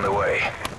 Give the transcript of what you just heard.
on the way.